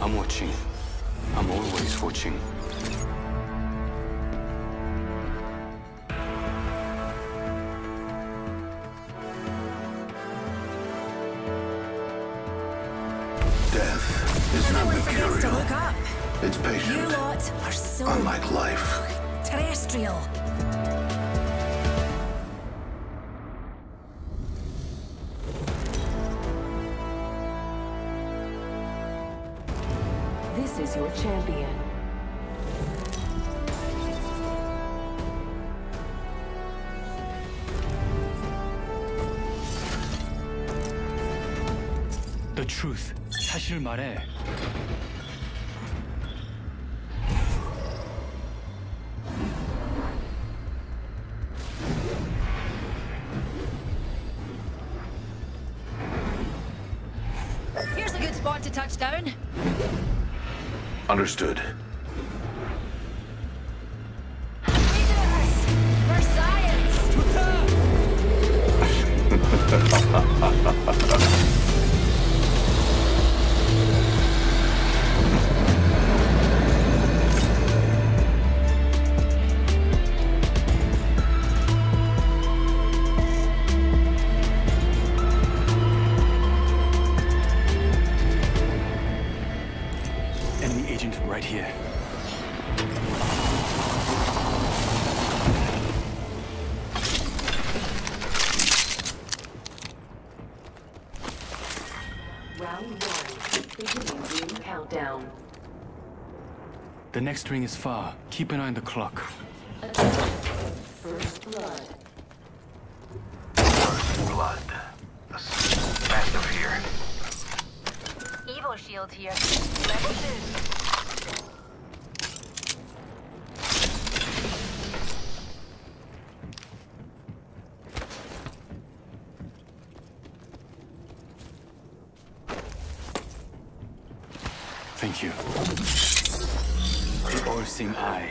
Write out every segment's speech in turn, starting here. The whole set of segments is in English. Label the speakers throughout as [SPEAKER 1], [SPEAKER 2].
[SPEAKER 1] I'm watching. I'm always watching.
[SPEAKER 2] Death is not
[SPEAKER 3] Everyone forgets to
[SPEAKER 2] mercurial.
[SPEAKER 3] look up.
[SPEAKER 2] It's
[SPEAKER 3] You
[SPEAKER 2] patient,
[SPEAKER 3] lot are so
[SPEAKER 2] unlike life.
[SPEAKER 3] terrestrial.
[SPEAKER 4] is your champion.
[SPEAKER 1] The truth. 사실 말해.
[SPEAKER 3] Here's a good spot to touch down.
[SPEAKER 2] Understood.
[SPEAKER 1] Next ring is far. Keep an eye on the clock.
[SPEAKER 4] First blood.
[SPEAKER 2] First Blood. Massive here.
[SPEAKER 5] Evo shield here. Level two.
[SPEAKER 1] Thank you. The all-seeing eye.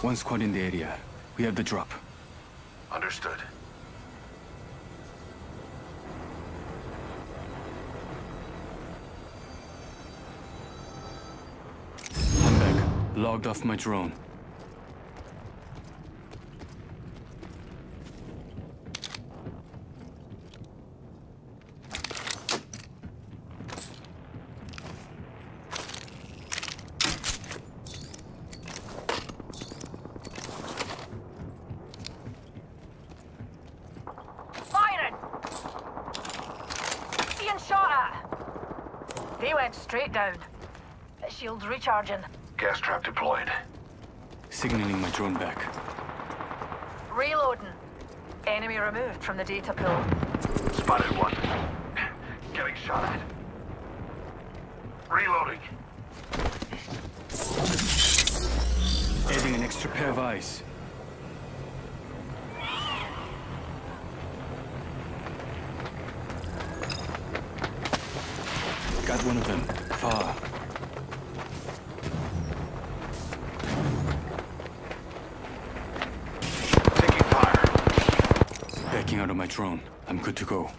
[SPEAKER 1] One squad in the area. We have the drop.
[SPEAKER 2] Understood.
[SPEAKER 1] I'm back. Logged off my drone.
[SPEAKER 5] Firing! Being shot at! They went straight down. The shield's recharging.
[SPEAKER 2] Gas trap deployed.
[SPEAKER 1] Signaling my drone back.
[SPEAKER 5] Reloading. Enemy removed from the data pool.
[SPEAKER 2] Spotted one. Getting shot at. Reloading.
[SPEAKER 1] Adding an extra pair of eyes. One of them. Far.
[SPEAKER 2] Taking fire.
[SPEAKER 1] Backing out of my drone. I'm good to go.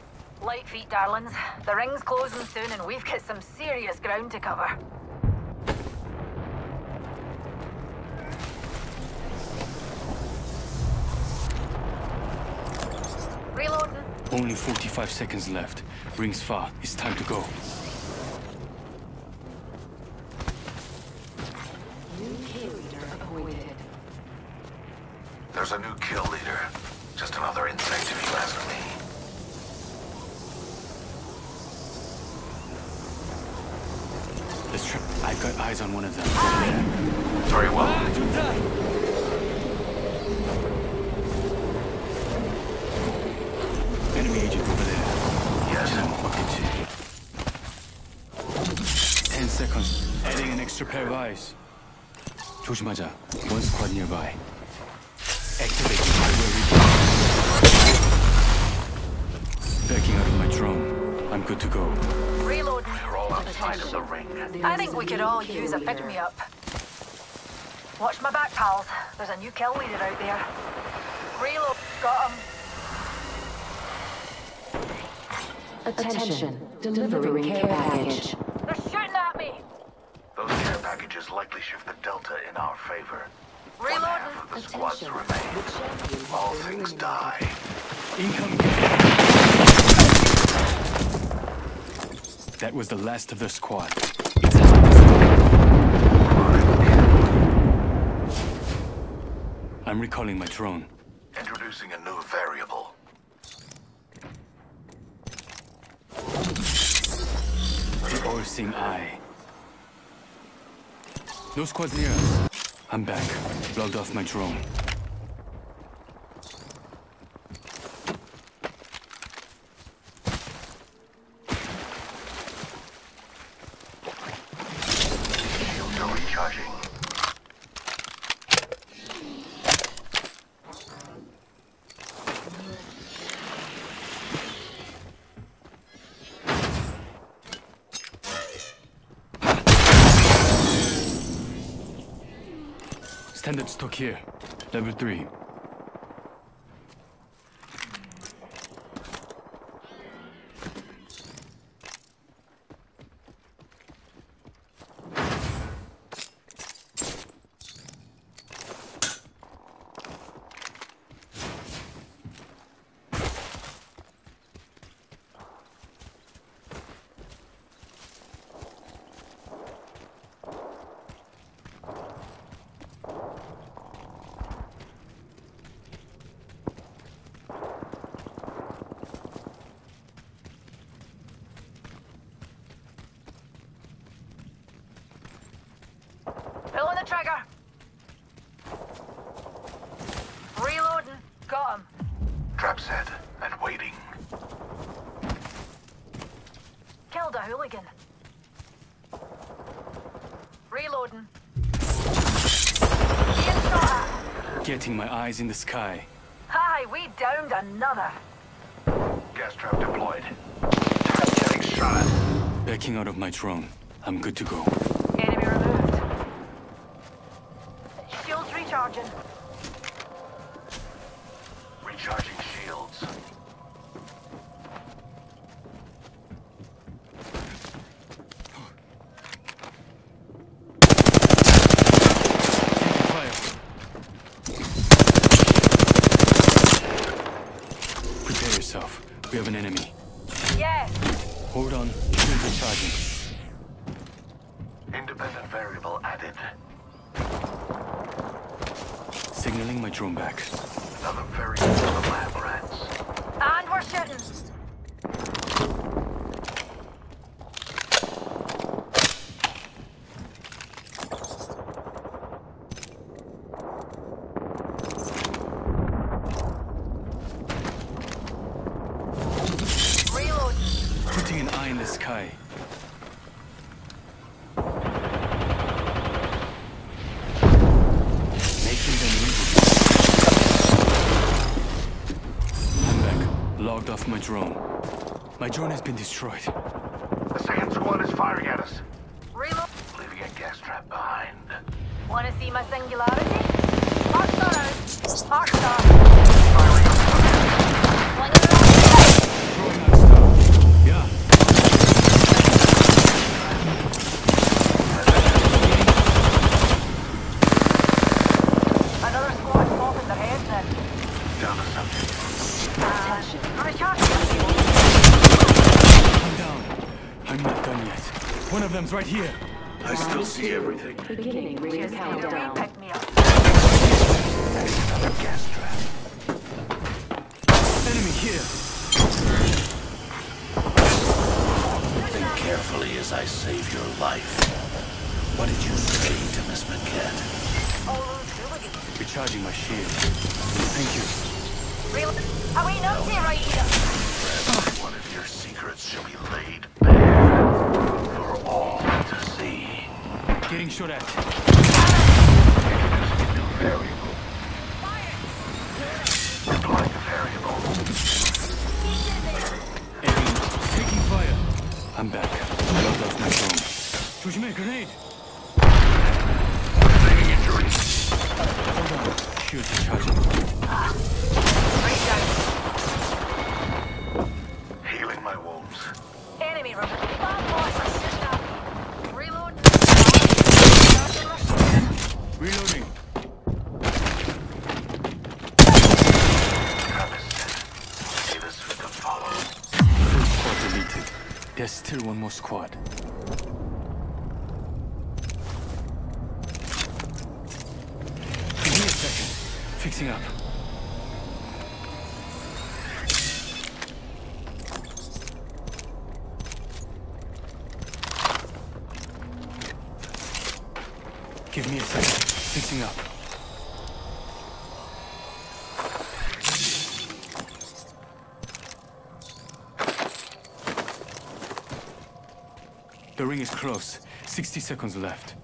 [SPEAKER 5] Light feet, darlings. The ring's closing soon and we've got some serious ground to cover. Reloading.
[SPEAKER 1] Only 45 seconds left. Rings far. It's time to go.
[SPEAKER 4] New kill leader appointed.
[SPEAKER 2] There's a new kill leader. Just another insect if you ask me.
[SPEAKER 1] Let's try. I've got eyes on one of them.
[SPEAKER 2] Very well.
[SPEAKER 1] Enemy agent over there.
[SPEAKER 2] Yes.
[SPEAKER 1] 먹겠지. Ten seconds. Adding an extra pair of eyes. 조심하자. One squad nearby.
[SPEAKER 5] I think we could all use a pick-me-up. Watch my back, pals. There's a new kill leader out there. Reload. Got him.
[SPEAKER 4] Attention. Delivering care package.
[SPEAKER 5] They're shooting at me!
[SPEAKER 2] Those care packages likely shift the delta in our favor. One half of the squads
[SPEAKER 4] Attention.
[SPEAKER 2] remain. All things die.
[SPEAKER 1] Incoming. That was the last of the squad. I'm recalling my drone.
[SPEAKER 2] Introducing a new variable.
[SPEAKER 1] The all-seeing eye. No squads near us. I'm back. Logged off my drone. Standard stock here. Level 3.
[SPEAKER 5] Trigger! Reloading. Got him.
[SPEAKER 2] Trap set and waiting.
[SPEAKER 5] Killed a hooligan. Reloading. Being shot at.
[SPEAKER 1] Getting my eyes in the sky.
[SPEAKER 5] Hi, we downed another.
[SPEAKER 2] Gas trap deployed. Target getting shot.
[SPEAKER 1] Backing out of my drone. I'm good to go.
[SPEAKER 5] Enemy removed.
[SPEAKER 1] Yourself. We have an enemy.
[SPEAKER 5] Yes.
[SPEAKER 1] Hold on. Shield recharging.
[SPEAKER 2] Independent variable added.
[SPEAKER 1] Signaling my drone back.
[SPEAKER 2] Another variable for the lab rats.
[SPEAKER 5] And we're shooting. Reload.
[SPEAKER 1] Putting an eye in the sky. Making them read I'm back. Logged off my drone. My drone has been destroyed.
[SPEAKER 2] The second squad is firing at us.
[SPEAKER 5] Reload.
[SPEAKER 2] Leaving a gas trap behind.
[SPEAKER 5] Want to see my singularity? Hot star. Hot star.
[SPEAKER 2] Firing up.
[SPEAKER 5] Fling.
[SPEAKER 1] Throwing out stuff. Yeah.
[SPEAKER 5] Another squad popping their heads in.
[SPEAKER 2] Down to subject.
[SPEAKER 4] Attention.
[SPEAKER 1] I'm down. I'm not done yet. One of them's right here.
[SPEAKER 2] I still see everything.
[SPEAKER 4] Beginning ring
[SPEAKER 5] Just need to
[SPEAKER 4] countdown.
[SPEAKER 5] pick me up.
[SPEAKER 2] Another gas trap.
[SPEAKER 1] Enemy here.
[SPEAKER 2] Think carefully as I save your life. What did you say
[SPEAKER 1] Recharging my shield. Thank you.
[SPEAKER 5] Real Are we not here right here?
[SPEAKER 2] One of your secrets shall be laid bare for all to see.
[SPEAKER 1] Getting shot at.
[SPEAKER 2] Variable. Variable.
[SPEAKER 1] Taking fire. I'm back. I love that my. Should make a grenade? On. Shield recharging.
[SPEAKER 5] Right down.
[SPEAKER 2] Healing my wounds.
[SPEAKER 5] enemy room. Bad boys are shooting at me. Reloading. Charging my shield.
[SPEAKER 1] Reloading.
[SPEAKER 2] Travis, Davis with the follow.
[SPEAKER 1] Full squad deleted. There's still one more squad. Give me a second. Fixing up. Give me a second. Fixing up. The ring is close. 60 seconds left.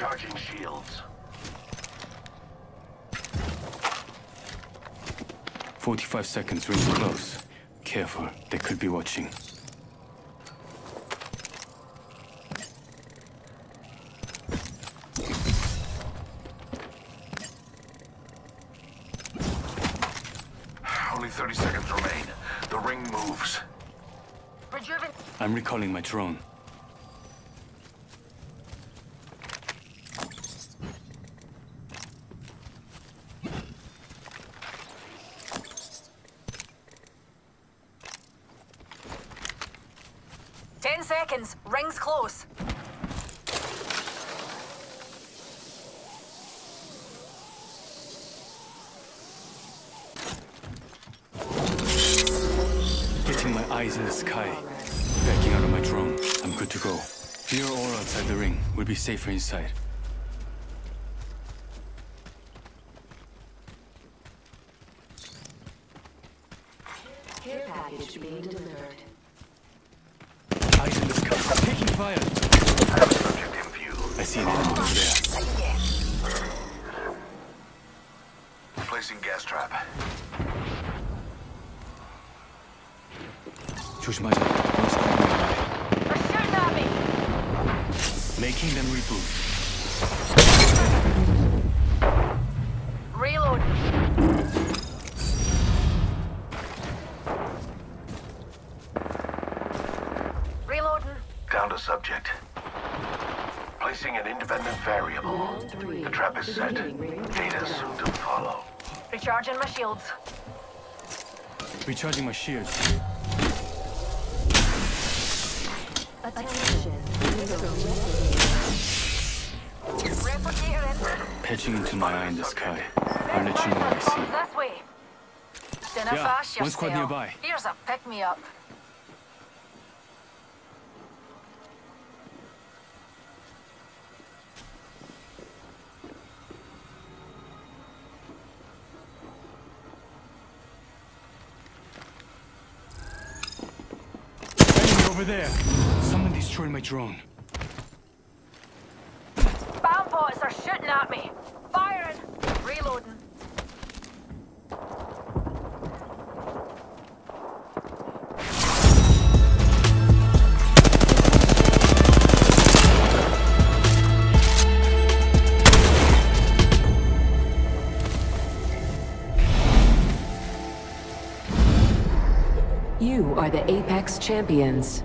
[SPEAKER 2] Recharging shields.
[SPEAKER 1] 45 seconds, ring close. Careful, they could be watching.
[SPEAKER 2] Only 30 seconds remain. The ring moves.
[SPEAKER 5] Rejuven.
[SPEAKER 1] I'm recalling my drone.
[SPEAKER 5] Ten Ring's close.
[SPEAKER 1] Getting my eyes in the sky. Backing out of my drone. I'm good to go. Near or outside the ring. We'll be safer inside.
[SPEAKER 4] Care package being delivered.
[SPEAKER 1] Eyes in the sky. Taking fire.
[SPEAKER 2] Subject in view.
[SPEAKER 1] I see an enemy over there.
[SPEAKER 2] Placing gas trap.
[SPEAKER 5] Чушь мать,
[SPEAKER 1] Making them reboot.
[SPEAKER 5] Reloading.
[SPEAKER 2] Down to subject. Placing an independent variable.
[SPEAKER 4] Three.
[SPEAKER 2] The trap is set. Data soon to follow.
[SPEAKER 5] Recharging my shields.
[SPEAKER 1] Recharging my shields.
[SPEAKER 4] Attention.
[SPEAKER 5] Replicator in.
[SPEAKER 1] Patching into my eye in the sky. I'll let you know what I see.
[SPEAKER 5] This way. Dinner
[SPEAKER 1] Yeah,
[SPEAKER 5] fast
[SPEAKER 1] one squad nearby.
[SPEAKER 5] Here's a pick
[SPEAKER 1] over there. Someone destroyed my drone.
[SPEAKER 5] Spam bots are shooting at me. Firing. Reloading.
[SPEAKER 4] You are the Apex Champions.